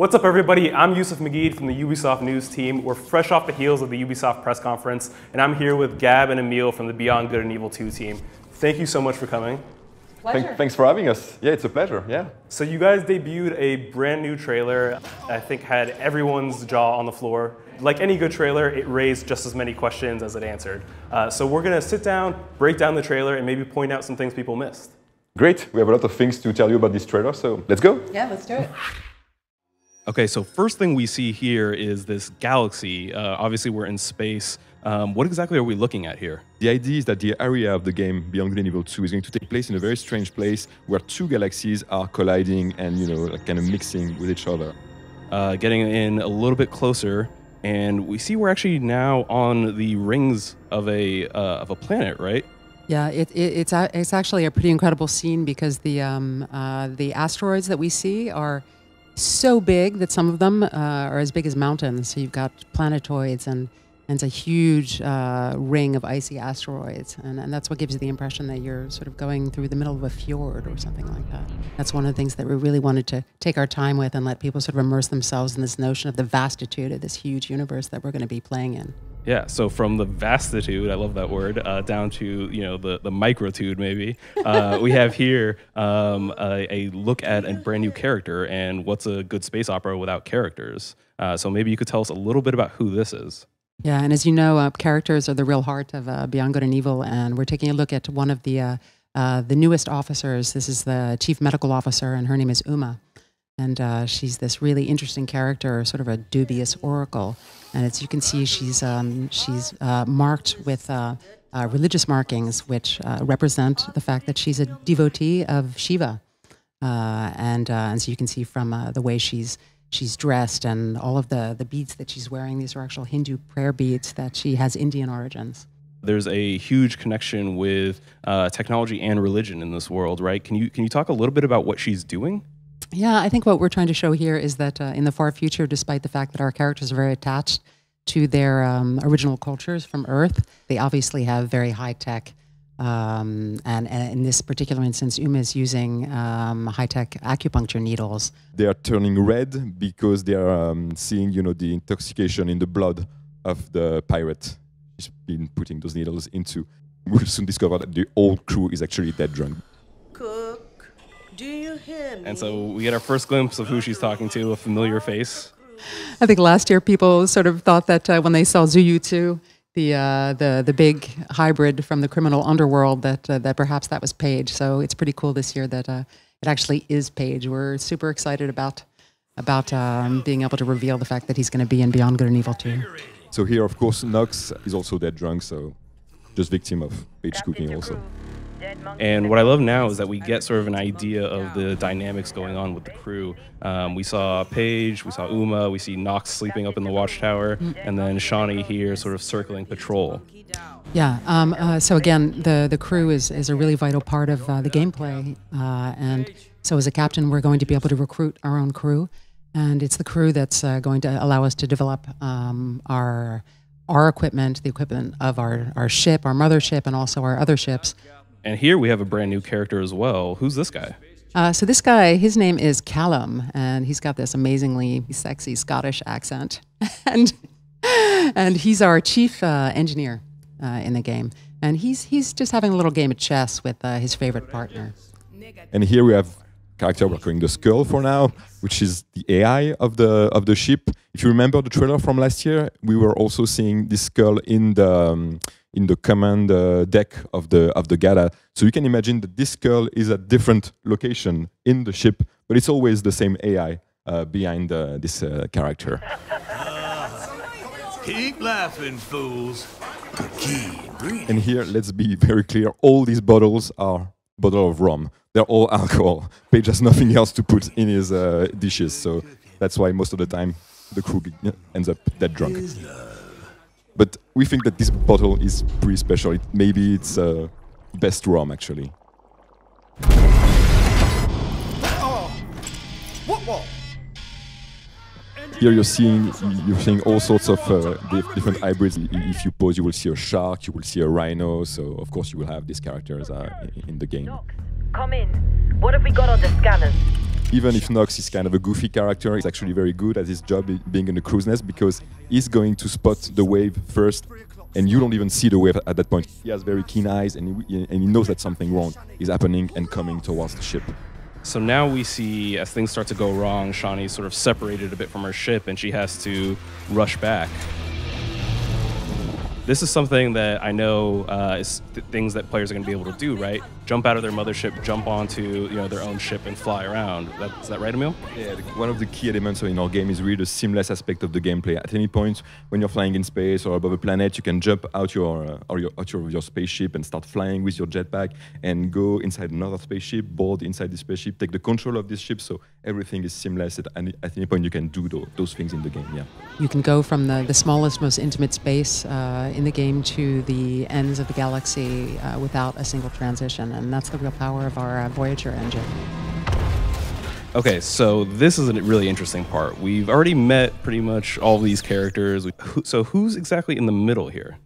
What's up, everybody? I'm Youssef Maguid from the Ubisoft News team. We're fresh off the heels of the Ubisoft press conference, and I'm here with Gab and Emile from the Beyond Good and Evil 2 team. Thank you so much for coming. Pleasure. Thank, thanks for having us. Yeah, it's a pleasure. Yeah. So you guys debuted a brand new trailer. I think had everyone's jaw on the floor. Like any good trailer, it raised just as many questions as it answered. Uh, so we're gonna sit down, break down the trailer, and maybe point out some things people missed. Great. We have a lot of things to tell you about this trailer, so let's go. Yeah, let's do it. Okay, so first thing we see here is this galaxy. Uh, obviously, we're in space. Um, what exactly are we looking at here? The idea is that the area of the game Beyond Good and Evil 2 is going to take place in a very strange place where two galaxies are colliding and you know like kind of mixing with each other. Uh, getting in a little bit closer, and we see we're actually now on the rings of a uh, of a planet, right? Yeah, it, it, it's a, it's actually a pretty incredible scene because the um, uh, the asteroids that we see are so big that some of them uh, are as big as mountains. So you've got planetoids and and it's a huge uh, ring of icy asteroids, and, and that's what gives you the impression that you're sort of going through the middle of a fjord or something like that. That's one of the things that we really wanted to take our time with and let people sort of immerse themselves in this notion of the vastitude of this huge universe that we're going to be playing in. Yeah, so from the vastitude, I love that word, uh, down to you know the the microtude maybe. Uh, we have here um, a, a, look at a brand new character and what's a good space opera without characters. Uh, so maybe you could tell us a little bit about who this is. Yeah, and as you know, uh, characters are the real heart of uh, Beyond Good and Evil, and we're taking a look at one of the uh, the newest officers. This is the chief medical officer, and her name is Uma, and uh, she's this really interesting character, sort of a dubious oracle. And as you can see, she's um, she's uh, marked with. religious markings, which represent the fact that she's a devotee of Shiva, and, and so you can see from the way she's she's dressed and all of the, the beads that she's wearing, these are actual Hindu prayer beads that she has Indian origins. There's a huge connection with uh, technology and religion in this world, right? Can you, can you talk a little bit about what she's doing? Yeah, I think what we're trying to show here is that uh, in the far future, despite the fact that our characters are very attached to their um, original cultures from Earth, they obviously have very high tech um, and, and, in this particular instance, Uma is using um, high-tech acupuncture needles. They are turning red because they are um, seeing, you know, the intoxication in the blood of the pirate. He's been putting those needles into. We'll soon discover that the whole crew is actually dead drunk. Cook, do you hear me? And so we get our first glimpse of who she's talking to, a familiar face. I think last year people sort of thought that uh, when they saw Zuyu 2, the uh, the the big hybrid from the criminal underworld that uh, that perhaps that was Pey'j. So it's pretty cool this year that uh, it actually is Pey'j. We're super excited about about um, being able to reveal the fact that he's going to be in Beyond Good and Evil too. So here, of course, Knox is also dead drunk, so just victim of Pey'j cooking also. And what I love now is that we get sort of an idea of the dynamics going on with the crew. Um, we saw Pey'j, we saw Uma, we see Knox sleeping up in the watchtower, and then Shani here sort of circling patrol. Yeah. Um, uh, so again, the the crew is is a really vital part of uh, the gameplay, uh, and so as a captain, we're going to be able to recruit our own crew, and it's the crew that's uh, going to allow us to develop um, our our equipment, the equipment of our our ship, our mothership, and also our other ships. And here we have a brand new character as well. Who's this guy? Uh, so this guy, his name is Callum, and he's got this amazingly sexy Scottish accent, and and he's our chief uh, engineer uh, in the game, and he's he's just having a little game of chess with uh, his favorite partner. And here we have character we're calling the Skull for now, which is the AI of the of the ship. If you remember the trailer from last year, we were also seeing this Skull in the um, in the command uh, deck of the of the Gala. So you can imagine that this girl is at different location in the ship, but it's always the same AI uh, behind uh, this uh, character. Keep laughing, fools. And here, let's be very clear: all these bottles are bottle of rum. They're all alcohol. Pey'j has nothing else to put in his uh, dishes, so that's why most of the time the crew ends up dead drunk. But we think that this bottle is pretty special. It, maybe it's uh, best rum, actually. Here you're seeing you're seeing all sorts of uh, different hybrids. If you pose, you will see a shark, you will see a rhino. So of course you will have these characters uh, in the game. Come in. What have we got on the scanners? Even if Knox is kind of a goofy character, he's actually very good at his job being in the crow's nest because he's going to spot the wave first and you don't even see the wave at that point. He has very keen eyes and he, and he knows that something wrong is happening and coming towards the ship. So now we see as things start to go wrong, Shani's sort of separated a bit from her ship and she has to rush back. This is something that I know uh, is th- things that players are going to be able to do, right? Jump out of their mothership, jump onto you know their own ship, and fly around. That, is that right, Emile? Yeah, the, one of the key elements in our game is really the seamless aspect of the gameplay. At any point, when you're flying in space or above a planet, you can jump out your uh, or your, out your, your spaceship and start flying with your jetpack and go inside another spaceship, board inside the spaceship, take the control of this ship. So everything is seamless. At any, at any point, you can do those, those things in the game. Yeah. You can go from the, the smallest, most intimate space uh, in the game to the ends of the galaxy uh, without a single transition, and that's the real power of our uh, Voyager engine. Okay, so this is a really interesting part. We've already met pretty much all these characters. So who's exactly in the middle here?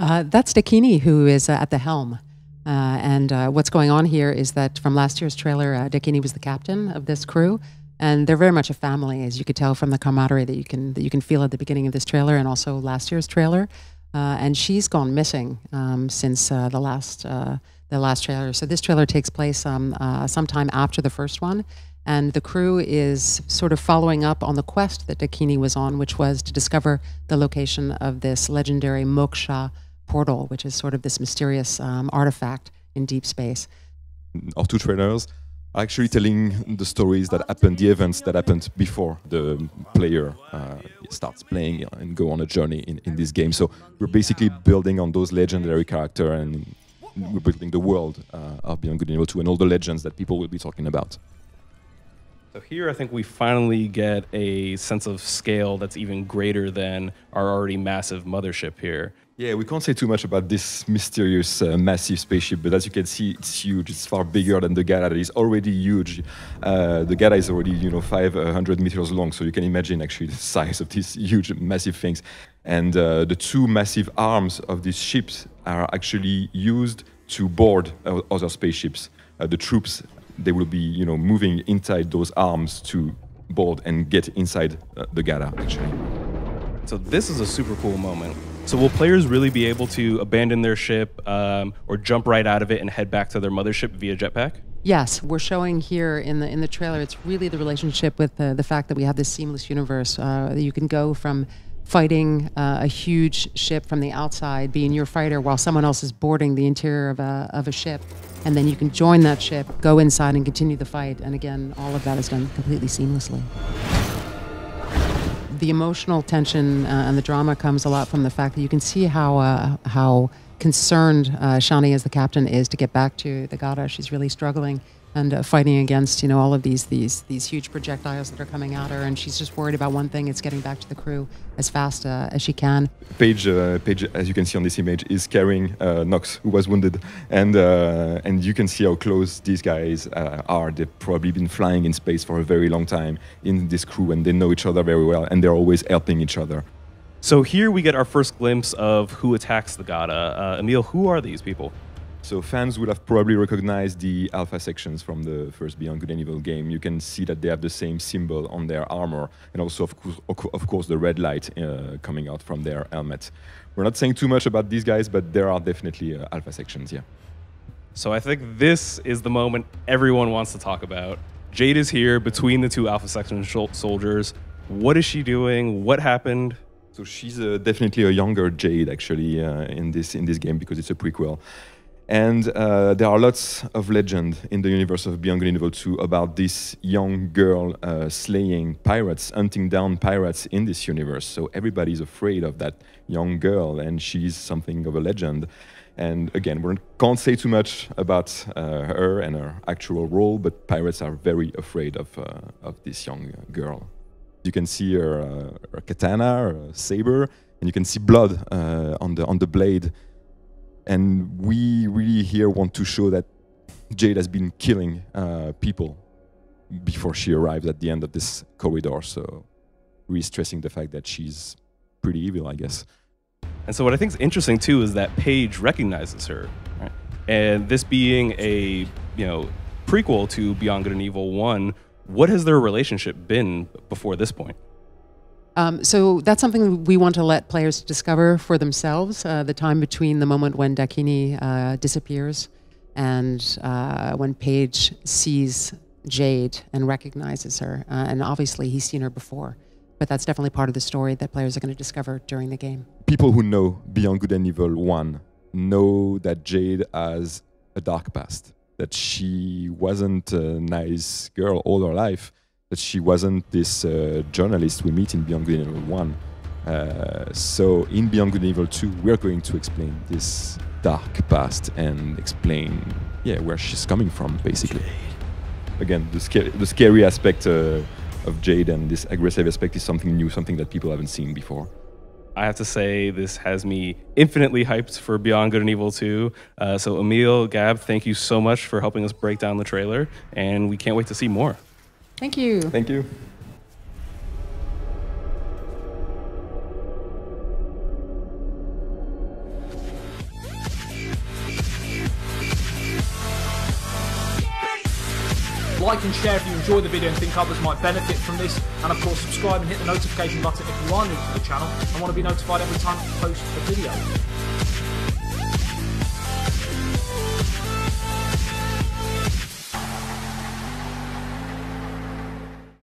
Uh, that's Dakini, who is uh, at the helm. Uh, and uh, what's going on here is that from last year's trailer, uh, Dakini was the captain of this crew, and they're very much a family, as you could tell from the camaraderie that you can that you can feel at the beginning of this trailer and also last year's trailer. Uh, and she's gone missing um, since uh, the last uh, the last trailer. So this trailer takes place um, uh, sometime after the first one, and the crew is sort of following up on the quest that Dakini was on, which was to discover the location of this legendary Moksha portal, which is sort of this mysterious um, artifact in deep space. Our two trailers actually telling the stories that happened, the events that happened before the player uh, starts playing and go on a journey in, in this game. So we're basically building on those legendary character and we're building the world uh, of Beyond Good and Evil 2 and all the legends that people will be talking about. So here, I think we finally get a sense of scale that's even greater than our already massive mothership here. Yeah, we can't say too much about this mysterious, uh, massive spaceship, but as you can see, it's huge. It's far bigger than the Gala. Is already huge. Uh, the Gala is already, you know, 500 meters long, so you can imagine actually the size of these huge, massive things. And uh, the two massive arms of these ships are actually used to board other spaceships. Uh, the troops, they will be, you know, moving inside those arms to board and get inside uh, the Gala, actually. So this is a super cool moment. So will players really be able to abandon their ship um, or jump right out of it and head back to their mothership via jetpack? Yes, we're showing here in the in the trailer. It's really the relationship with the, the fact that we have this seamless universe. Uh, you can go from fighting uh, a huge ship from the outside, being your fighter, while someone else is boarding the interior of a of a ship, and then you can join that ship, go inside, and continue the fight. And again, all of that is done completely seamlessly the emotional tension uh, and the drama comes a lot from the fact that you can see how uh, how concerned uh, Shani as the captain is to get back to the Gala. She's really struggling and uh, fighting against you know all of these these these huge projectiles that are coming at her, and she's just worried about one thing: it's getting back to the crew as fast uh, as she can. Pey'j, uh, Pey'j, as you can see on this image, is carrying uh, Knox, who was wounded, and uh, and you can see how close these guys uh, are. They've probably been flying in space for a very long time in this crew, and they know each other very well, and they're always helping each other. So here we get our first glimpse of who attacks the Gala. Emile, who are these people? So fans will have probably recognized the alpha sections from the first Beyond Good and Evil game. You can see that they have the same symbol on their armor, and also, of course, of course the red light uh, coming out from their helmet. We're not saying too much about these guys, but there are definitely uh, alpha sections, yeah. So I think this is the moment everyone wants to talk about. Jade is here between the two alpha section soldiers. What is she doing? What happened? So she's uh, definitely a younger Jade, actually, uh, in this in this game because it's a prequel. And uh, there are lots of legend in the universe of Beyond and Evil 2 about this young girl uh, slaying pirates, hunting down pirates in this universe. So everybody's afraid of that young girl, and she's something of a legend. And again, we can't say too much about uh, her and her actual role, but pirates are very afraid of, uh, of this young girl. You can see her, uh, her katana, her saber, and you can see blood uh, on the on the blade and we really here want to show that Jade has been killing uh, people before she arrived at the end of this corridor. So, really stressing the fact that she's pretty evil, I guess. And so, what I think is interesting too is that Pey'j recognizes her, right? and this being a you know prequel to Beyond Good and Evil One, What has their relationship been before this point? Um, so that's something we want to let players discover for themselves. Uh, the time between the moment when Dakini uh, disappears and uh, when Pey'j sees Jade and recognizes her, uh, and obviously he's seen her before. But that's definitely part of the story that players are going to discover during the game. People who know Beyond Good and Evil 1 know that Jade has a dark past, that she wasn't a nice girl all her life, that she wasn't this uh, journalist we meet in Beyond Good and Evil 1. Uh, so in Beyond Good and Evil 2, we're going to explain this dark past and explain, yeah, where she's coming from, basically. Again, the scary, the scary aspect uh, of Jade and this aggressive aspect is something new, something that people haven't seen before. I have to say, this has me infinitely hyped for Beyond Good and Evil 2. Uh, so, Emile, Gab, thank you so much for helping us break down the trailer, and we can't wait to see more. Thank you. Thank you. Like and share if you enjoy the video and think others might benefit from this. And of course, subscribe and hit the notification button if you are new to the channel and want to be notified every time I post a video.